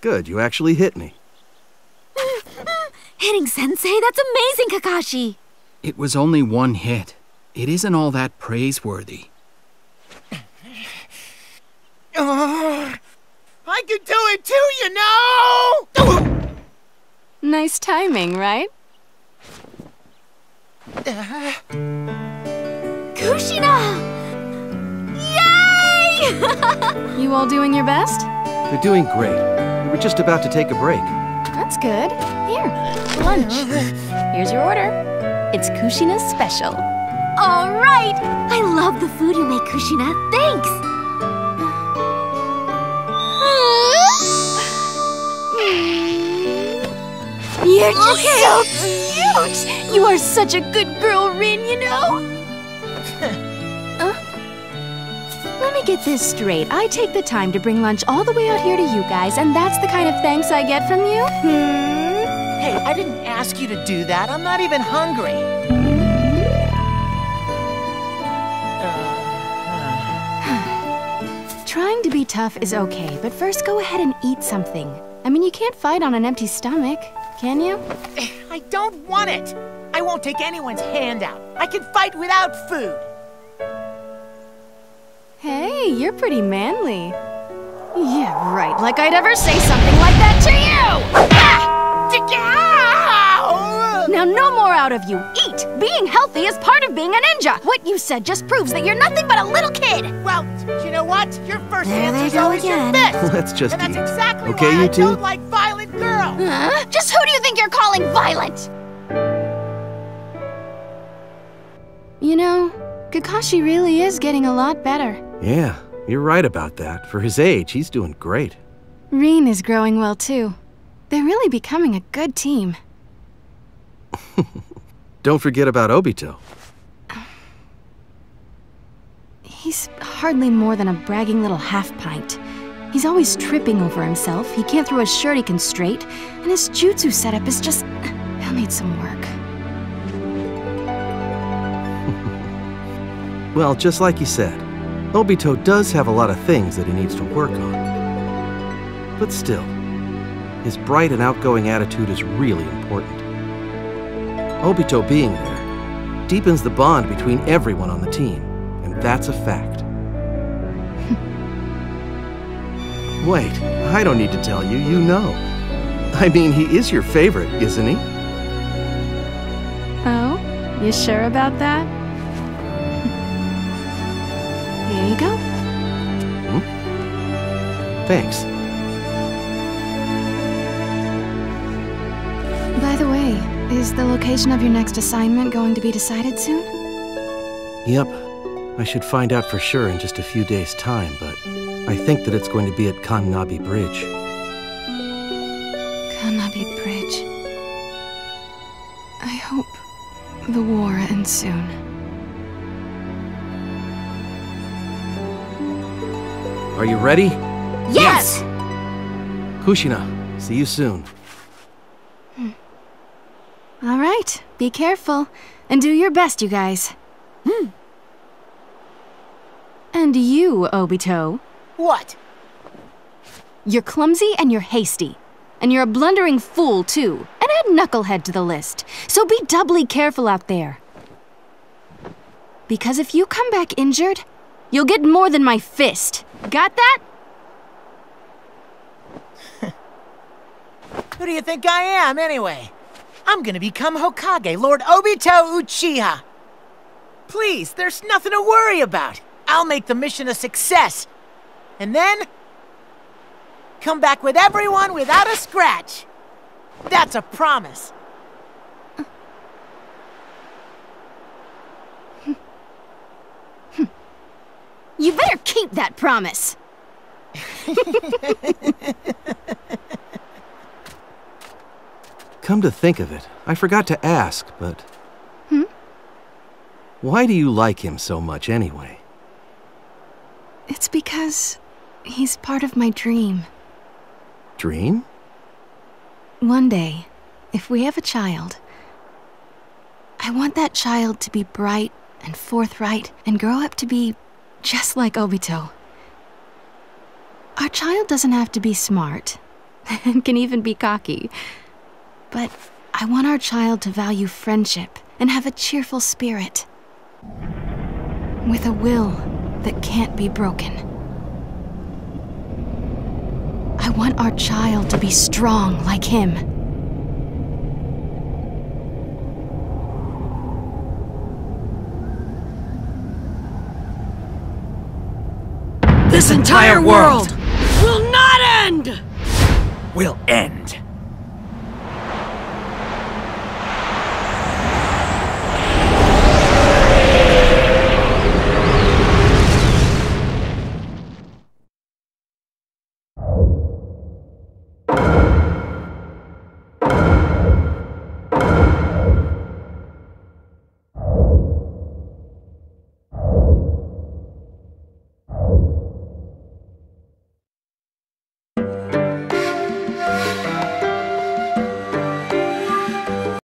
Good, you actually hit me. Hitting Sensei? That's amazing, Kakashi! It was only one hit. It isn't all that praiseworthy. Oh, I could do it too, you know! Nice timing, right? Kushina! Yay! You all doing your best? You're doing great. We were just about to take a break. That's good. Here, lunch. Here's your order. It's Kushina's special. All right! I love the food you make, Kushina. Thanks! You're just so cute! You are such a good girl, Rin, you know? Get this straight. I take the time to bring lunch all the way out here to you guys, and that's the kind of thanks I get from you? Hmm? Hey, I didn't ask you to do that. I'm not even hungry. Trying to be tough is okay, but first go ahead and eat something. I mean, you can't fight on an empty stomach, can you? I don't want it. I won't take anyone's handout. I can fight without food. Hey, you're pretty manly. Yeah, right. Like I'd ever say something like that to you! Ah! Now, no more out of you. Eat! Being healthy is part of being a ninja. What you said just proves that you're nothing but a little kid. Well, you know what? Your first There they answer's go always again. your best. Let's just and that's eat. exactly Okay, why you I two? don't like violent girls. Huh? Just who do you think you're calling violent? You know, Kakashi really is getting a lot better. Yeah, you're right about that. For his age, he's doing great. Rin is growing well too. They're really becoming a good team. Don't forget about Obito. He's hardly more than a bragging little half pint. He's always tripping over himself, he can't throw a shuriken straight, and his jutsu setup is just. He'll need some work. Well, just like you said, Obito does have a lot of things that he needs to work on. But still, his bright and outgoing attitude is really important. Obito being there deepens the bond between everyone on the team, and that's a fact. Wait, I don't need to tell you, you know. I mean, he is your favorite, isn't he? Oh? You sure about that? Thanks. By the way, is the location of your next assignment going to be decided soon? Yep. I should find out for sure in just a few days' time, but I think that it's going to be at Kannabi Bridge. Kannabi Bridge. I hope the war ends soon. Are you ready? Yes! Kushina, see you soon. All right, be careful and do your best, you guys. Hmm. And you, Obito. What? You're clumsy and you're hasty. And you're a blundering fool, too. And add Knucklehead to the list. So be doubly careful out there. Because if you come back injured, you'll get more than my fist. Got that? Who do you think I am, anyway? I'm gonna become Hokage, Lord Obito Uchiha. Please, there's nothing to worry about. I'll make the mission a success. And then... Come back with everyone without a scratch. That's a promise. You better keep that promise. Come to think of it, I forgot to ask, but. Hmm? Why do you like him so much anyway? It's because he's part of my dream. Dream? One day, if we have a child, I want that child to be bright and forthright and grow up to be just like Obito. Our child doesn't have to be smart, and can even be cocky. But I want our child to value friendship and have a cheerful spirit. With a will that can't be broken. I want our child to be strong like him. This entire world will not end! Will end.